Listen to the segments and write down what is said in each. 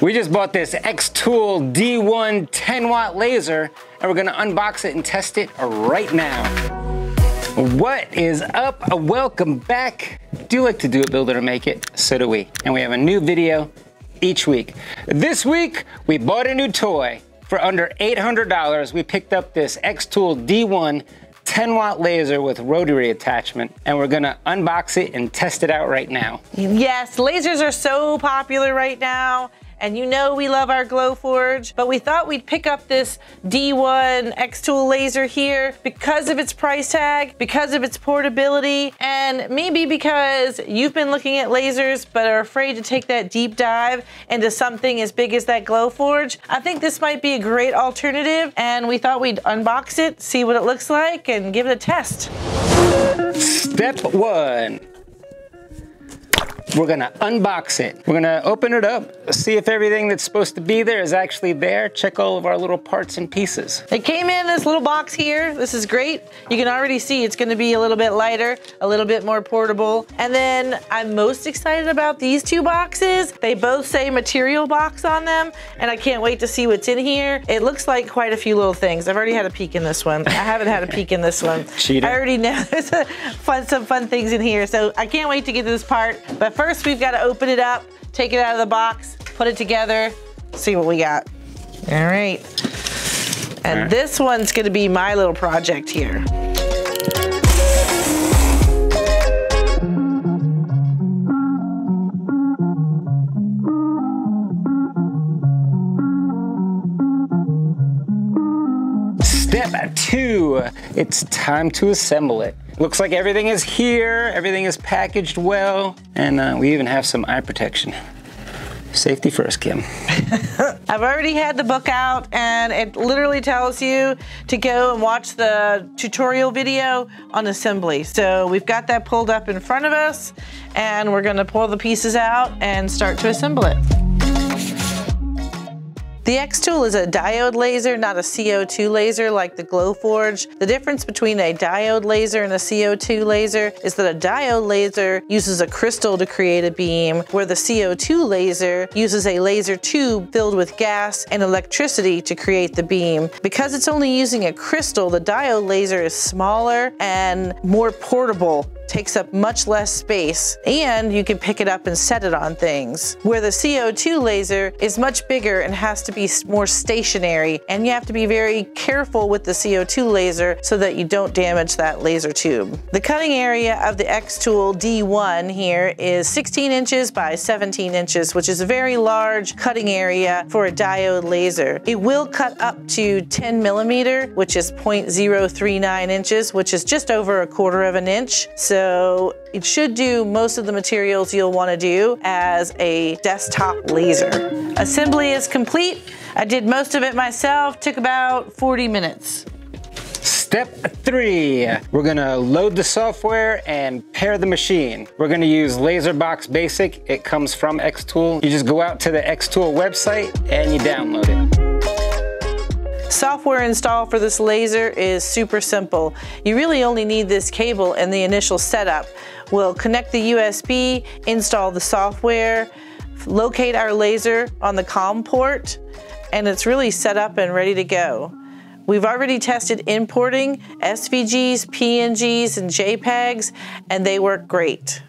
We just bought this Xtool D1 10 watt laser and we're gonna unbox it and test it right now. What is up? Welcome back. Do you like to do it, build it, or make it? So do we. And we have a new video each week. This week, we bought a new toy. For under $800, we picked up this Xtool D1 10 watt laser with rotary attachment and we're gonna unbox it and test it out right now. Yes, lasers are so popular right now and you know we love our Glowforge, but we thought we'd pick up this D1 Xtool laser here because of its price tag, because of its portability, and maybe because you've been looking at lasers but are afraid to take that deep dive into something as big as that Glowforge. I think this might be a great alternative, and we thought we'd unbox it, see what it looks like, and give it a test. Step one, we're gonna unbox it. We're gonna open it up, see if everything that's supposed to be there is actually there, check all of our little parts and pieces. It came in this little box here. This is great. You can already see it's gonna be a little bit lighter, a little bit more portable. And then I'm most excited about these two boxes. They both say material box on them, and I can't wait to see what's in here. It looks like quite a few little things. I've already had a peek in this one. I haven't had a peek in this one. Cheater. I already know there's fun, some fun things in here, so I can't wait to get to this part. But First, we've got to open it up, take it out of the box, put it together, see what we got. All right. And right. this one's gonna be my little project here. Step two, it's time to assemble it. Looks like everything is here, everything is packaged well, and uh, we even have some eye protection. Safety first, Kim. I've already had the book out and it literally tells you to go and watch the tutorial video on assembly. So we've got that pulled up in front of us and we're gonna pull the pieces out and start to assemble it. The X-Tool is a diode laser, not a CO2 laser like the Glowforge. The difference between a diode laser and a CO2 laser is that a diode laser uses a crystal to create a beam, where the CO2 laser uses a laser tube filled with gas and electricity to create the beam. Because it's only using a crystal, the diode laser is smaller and more portable takes up much less space, and you can pick it up and set it on things. Where the CO2 laser is much bigger and has to be more stationary, and you have to be very careful with the CO2 laser so that you don't damage that laser tube. The cutting area of the Xtool D1 here is 16 inches by 17 inches, which is a very large cutting area for a diode laser. It will cut up to 10 millimeter, which is 0.039 inches, which is just over a quarter of an inch. So so it should do most of the materials you'll want to do as a desktop laser. Assembly is complete. I did most of it myself, took about 40 minutes. Step three, we're gonna load the software and pair the machine. We're gonna use LaserBox Basic. It comes from Xtool. You just go out to the Xtool website and you download it. Software install for this laser is super simple. You really only need this cable and the initial setup. We'll connect the USB, install the software, locate our laser on the COM port, and it's really set up and ready to go. We've already tested importing SVGs, PNGs, and JPEGs, and they work great.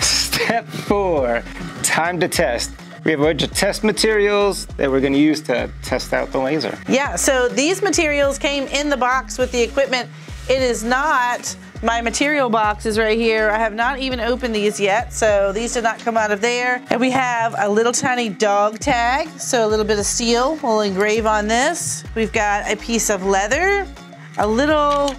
Step four, time to test. We have a bunch of test materials that we're gonna use to test out the laser. Yeah, so these materials came in the box with the equipment. It is not my material box is right here. I have not even opened these yet, so these did not come out of there. And we have a little tiny dog tag, so a little bit of steel will engrave on this. We've got a piece of leather, a little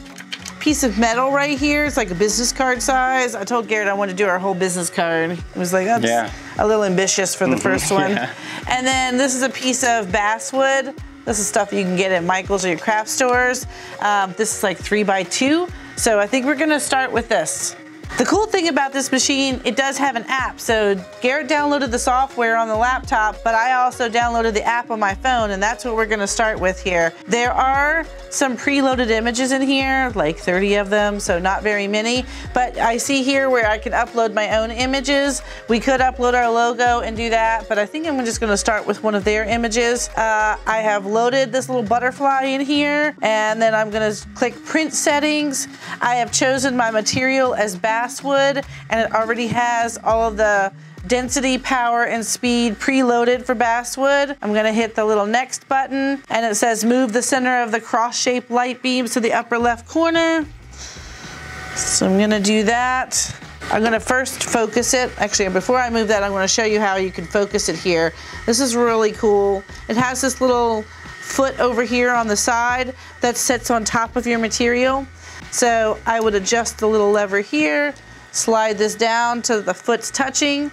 piece of metal right here. It's like a business card size. I told Garrett I wanted to do our whole business card. It was like, that's yeah. a little ambitious for the mm-hmm. first one. yeah. And then this is a piece of basswood. This is stuff you can get at Michael's or your craft stores. Um, this is like three by two. So I think we're gonna start with this. The cool thing about this machine, it does have an app. So Garrett downloaded the software on the laptop, but I also downloaded the app on my phone, and that's what we're gonna start with here. There are some preloaded images in here, like 30 of them, so not very many. But I see here where I can upload my own images. We could upload our logo and do that, but I think I'm just gonna start with one of their images. Uh, I have loaded this little butterfly in here, and then I'm gonna click print settings. I have chosen my material as basswood, and it already has all of the density, power, and speed preloaded for basswood. I'm gonna hit the little next button and it says move the center of the cross-shaped light beams to the upper left corner. So I'm gonna do that. I'm gonna first focus it. Actually, before I move that, I'm gonna show you how you can focus it here. This is really cool. It has this little foot over here on the side that sits on top of your material. So I would adjust the little lever here, slide this down to the foot's touching,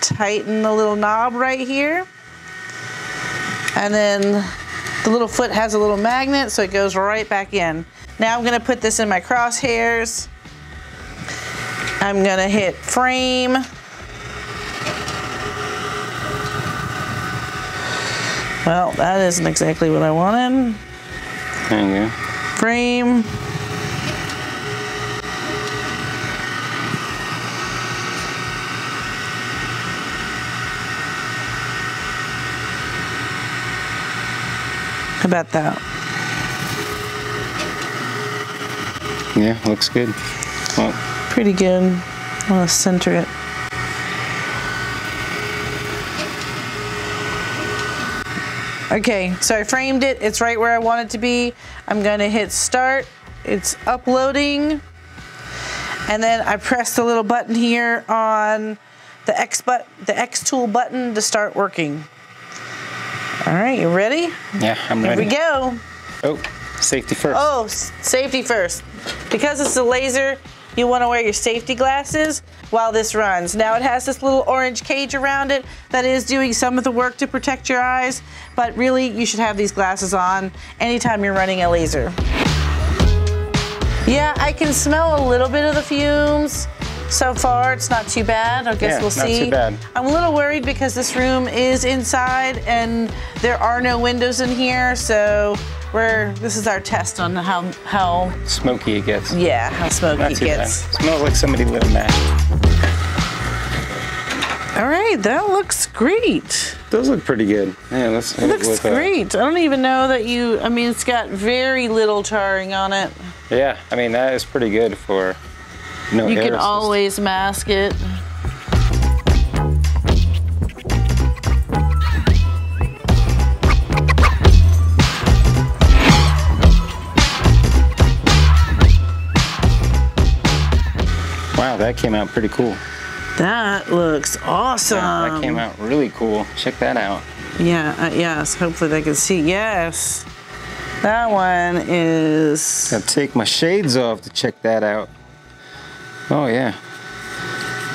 tighten the little knob right here. And then the little foot has a little magnet, so it goes right back in. Now I'm gonna put this in my crosshairs. I'm gonna hit frame. Well, that isn't exactly what I wanted. There you go. Frame. How about that? Yeah, looks good. Well, Pretty good. I want to center it. Okay, so I framed it. It's right where I want it to be. I'm gonna hit start. It's uploading. And then I press the little button here on the X but the X tool button to start working. All right, you ready? yeah, I'm Here ready. Here we go. Oh, safety first. Oh, safety first. Because it's a laser, you want to wear your safety glasses while this runs. Now it has this little orange cage around it that is doing some of the work to protect your eyes, but really you should have these glasses on anytime you're running a laser. Yeah, I can smell a little bit of the fumes. So far, it's not too bad. I guess Yeah, we'll see. not too bad. I'm a little worried because this room is inside and there are no windows in here, so we're this is our test on how how Smoky it gets. yeah how smoky it gets. bad. Smells like somebody lit a match. All right, that looks great. Those look pretty good. Yeah, let's. It looks great. I don't even know that you. I mean, it's got very little charring on it. yeah, I mean that is pretty good for no You air can assist. always mask it. Wow, that came out pretty cool. That looks awesome. Yeah, that came out really cool. Check that out. Yeah, uh, yes. Hopefully they can see. Yes. That one is. Gotta take my shades off to check that out. Oh yeah.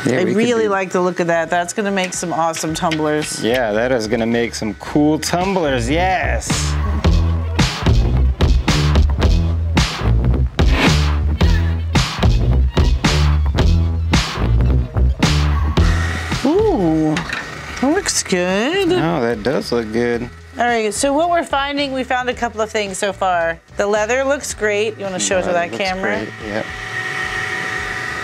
Yeah, I really like the look of that. That's gonna make some awesome tumblers. Yeah, that is gonna make some cool tumblers. Yes. Ooh, that looks good. Oh, that does look good. All right, so what we're finding, we found a couple of things so far. The leather looks great. You want to show it to that camera? great, Yep.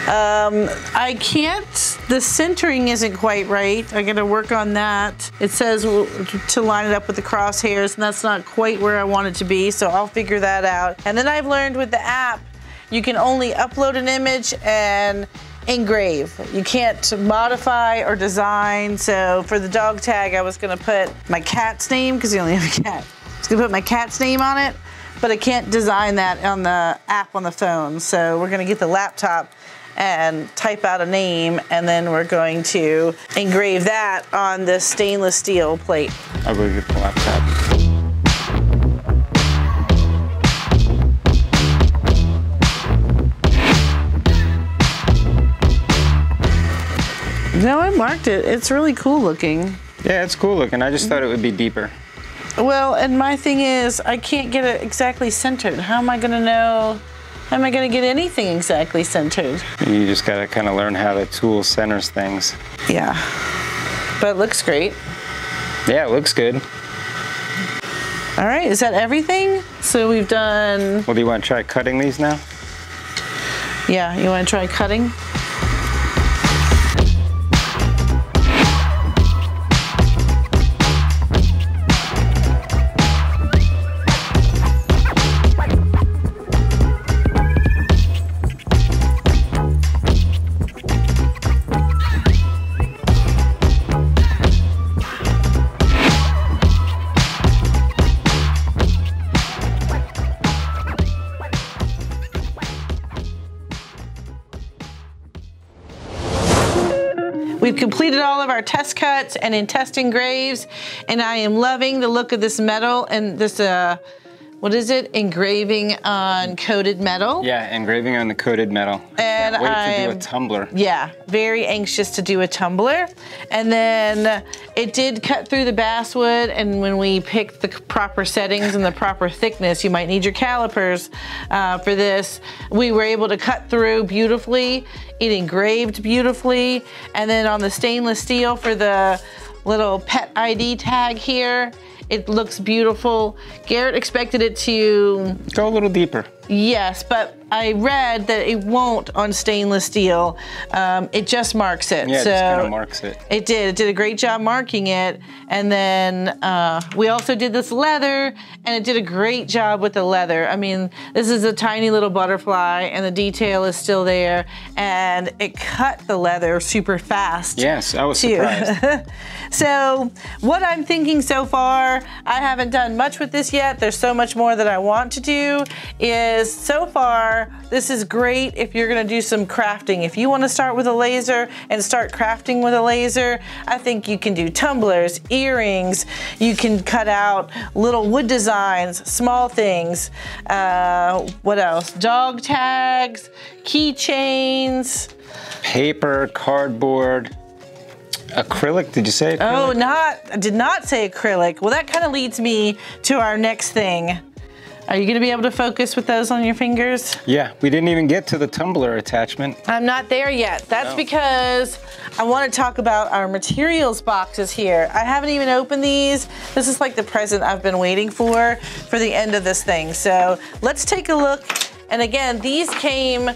Um, I can't, the centering isn't quite right. I gotta work on that. It says to line it up with the crosshairs, and that's not quite where I want it to be, so I'll figure that out. And then I've learned with the app, you can only upload an image and engrave. You can't modify or design. So for the dog tag, I was gonna put my cat's name, because you only have a cat. I was gonna put my cat's name on it, but I can't design that on the app on the phone. So we're gonna get the laptop and type out a name, and then we're going to engrave that on this stainless steel plate. I'll go get the laptop. No, I marked it. It's really cool looking. Yeah, it's cool looking. I just thought it would be deeper. Well, and my thing is, I can't get it exactly centered. How am I gonna know? How am I gonna get anything exactly centered? You just gotta kind of learn how the tool centers things. Yeah, but it looks great. Yeah, it looks good. All right, is that everything? So we've done, Well, do you want to try cutting these now? yeah, you wanna try cutting? We've completed all of our test cuts and in test engraves, and I am loving the look of this metal and this, uh, what is it? Engraving on coated metal. Yeah, engraving on the coated metal. And I Can't wait to do a tumbler. Yeah, very anxious to do a tumbler. And then it did cut through the basswood, and when we picked the proper settings and the proper thickness, you might need your calipers uh, for this. We were able to cut through beautifully. It engraved beautifully. And then on the stainless steel for the little pet ID tag here, it looks beautiful. Garrett expected it to Go a little deeper. Yes, but I read that it won't on stainless steel. Um, it just marks it. Yeah, it so just kind of marks it. It did. It did a great job marking it. And then uh, we also did this leather, and it did a great job with the leather. I mean, this is a tiny little butterfly, and the detail is still there, and it cut the leather super fast. Yes, I was too. surprised. so what I'm thinking so far, I haven't done much with this yet. There's so much more that I want to do. Is so far this is great if you're gonna do some crafting. If you want to start with a laser and start crafting with a laser, I think you can do tumblers, earrings. You can cut out little wood designs, small things. Uh, what else? Dog tags, keychains. Paper, cardboard, acrylic. Did you say acrylic? Oh, not, I did not say acrylic. Well, that kind of leads me to our next thing. Are you gonna be able to focus with those on your fingers? Yeah, we didn't even get to the tumbler attachment. I'm not there yet. That's No. because I wanna talk about our materials boxes here. I haven't even opened these. This is like the present I've been waiting for, for the end of this thing. So let's take a look. And again, these came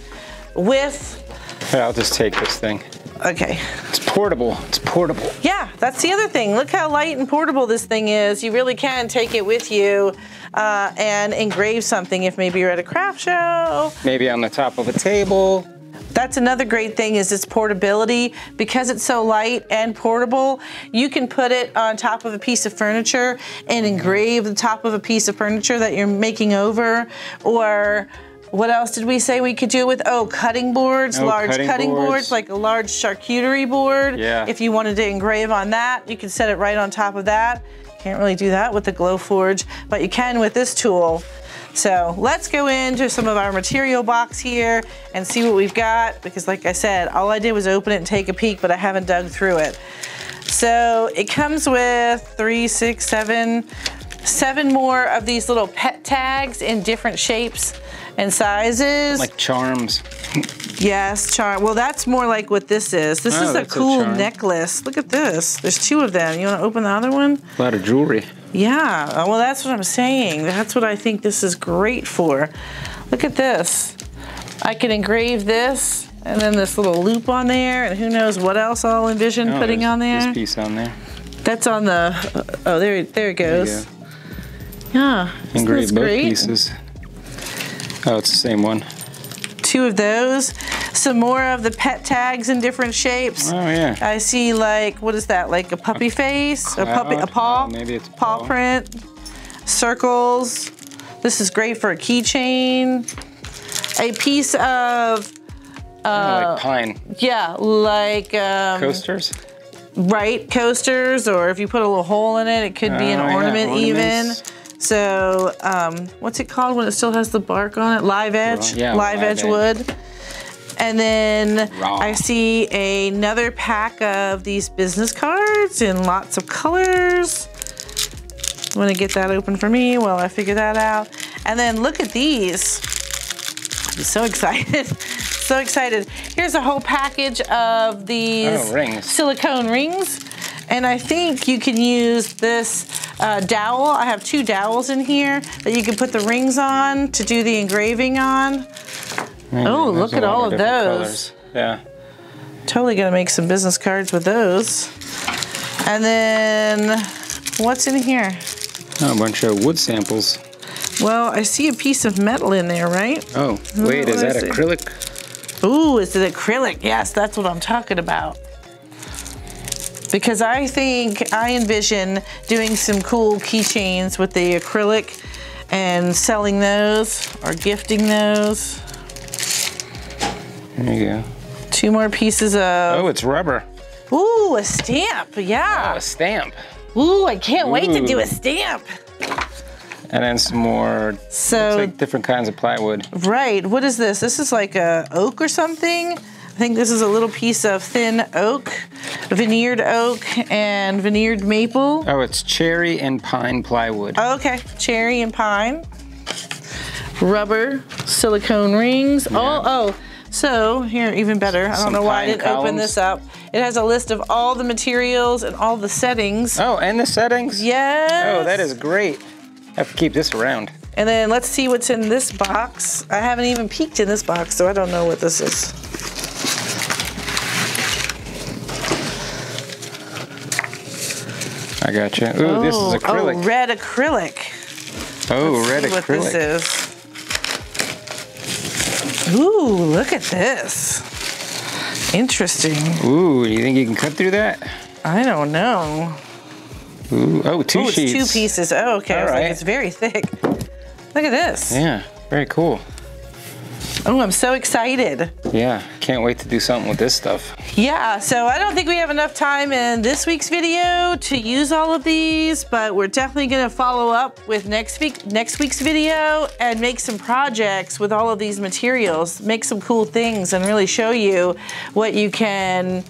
with, Here, I'll just take this thing. Okay, It's portable. It's portable. Yeah, that's the other thing. Look how light and portable this thing is. You really can take it with you uh, and engrave something if maybe you're at a craft show. Maybe on the top of a table. That's another great thing is its portability. Because it's so light and portable, you can put it on top of a piece of furniture and engrave the top of a piece of furniture that you're making over. Or what else did we say we could do with? Oh, cutting boards, Oh, large cutting cutting, boards. boards. like a large charcuterie board. Yeah. If you wanted to engrave on that, you can set it right on top of that. Can't really do that with the Glowforge, but you can with this tool. So let's go into some of our material box here and see what we've got because like I said, all I did was open it and take a peek, but I haven't dug through it. So it comes with three, six, seven, seven more of these little pet tags in different shapes and sizes. Like charms. yes, charm. Well, that's more like what this is. This Oh, is a that's a cool necklace. Look at this. There's two of them. You want to open the other one? A lot of jewelry. Yeah, well, that's what I'm saying. That's what I think this is great for. Look at this. I can engrave this and then this little loop on there, and who knows what else I'll envision Oh, putting on there. This piece on there. That's on the. Oh, there, there it There goes. go. Yeah, Engrave both great? pieces. Oh, it's the same one. Two of those. Some more of the pet tags in different shapes. Oh yeah. I see like what is that? Like a puppy face, a puppy, a paw, Oh, maybe it's a paw paw. print, circles. This is great for a keychain. A piece of Oh, like pine yeah, like um, coasters. right coasters, or if you put a little hole in it, it could be an Oh, yeah, ornament even. So, um, what's it called when it still has the bark on it? Live edge, yeah, live, live edge edge. wood. And then Raw. I see another pack of these business cards in lots of colors. I'm gonna get that open for me while I figure that out. And then look at these. I'm so excited. so excited. Here's a whole package of these Oh, rings. silicone rings. And I think you can use this uh, dowel. I have two dowels in here that you can put the rings on to do the engraving on. Oh, look at all of different those. colors. Yeah. Totally gonna make some business cards with those. And then, what's in here? Oh, a bunch of wood samples. Well, I see a piece of metal in there, right? Oh, wait, is what that is it? acrylic? Ooh, is it acrylic? Yes, that's what I'm talking about. Because I think I envision doing some cool keychains with the acrylic and selling those or gifting those. There you go. Two more pieces of, Oh, it's rubber. ooh, a stamp, Oh, yeah. a stamp. Ooh, I can't wait to do a stamp. And then some more, So, like different kinds of plywood. right, what is this? This is like a oak or something? I think this is a little piece of thin oak, veneered oak and veneered maple. Oh, it's cherry and pine plywood. Oh, okay, cherry and pine. Rubber, silicone rings. Oh, oh. So here, even better. I don't Some know why I didn't open this up. It has a list of all the materials and all the settings. Oh, and the settings? Yes. Oh, that is great. I have to keep this around. And then let's see what's in this box. I haven't even peeked in this box, so I don't know what this is. I got you. Ooh, this is Oh, acrylic. Oh, red acrylic. Oh, red See what this is. Ooh, look at this. Interesting. Ooh, do you think you can cut through that? I don't know. Ooh, oh, two Oh, it's sheets. two pieces. Oh, okay. I was like, it's very thick. Look at this. Yeah, very cool. Oh, I'm so excited. Yeah, can't wait to do something with this stuff. Yeah, so I don't think we have enough time in this week's video to use all of these, but we're definitely gonna follow up with next week next week's video and make some projects with all of these materials, make some cool things and really show you what you can,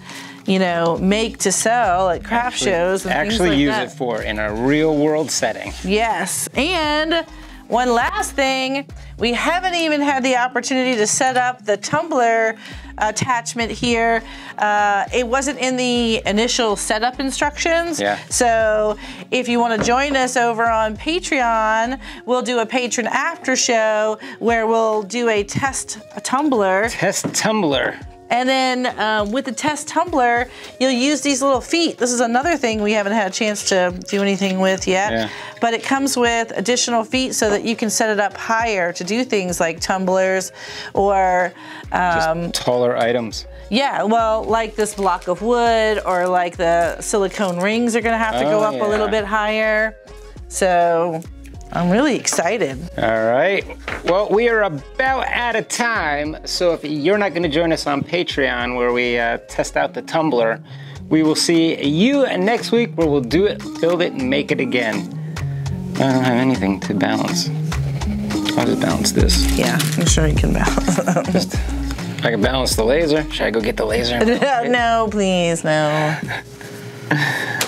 you know, make to sell at craft shows and Actually things like use that. it for in a real world setting. Yes, and one last thing, we haven't even had the opportunity to set up the tumbler attachment here. Uh, it wasn't in the initial setup instructions. Yeah. So if you want to join us over on Patreon, we'll do a Patreon after show where we'll do a test tumbler. Test tumbler. And then um, with the test tumbler, you'll use these little feet. This is another thing we haven't had a chance to do anything with yet. Yeah. But it comes with additional feet so that you can set it up higher to do things like tumblers or, Just um, taller items. yeah, well, like this block of wood or like the silicone rings are gonna have to go Oh, up a little bit higher. So I'm really excited. All right. Well, we are about out of time. So if you're not going to join us on Patreon where we uh, test out the tumbler, we will see you next week where we'll do it, build it, and make it again. I don't have anything to balance. I'll just balance this. Yeah, I'm sure you can balance. just, I can balance the laser. Should I go get the laser? no, please, no.